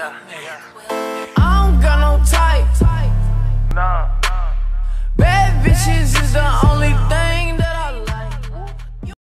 yeah. I don't got no type. Nah. Bad bitches is the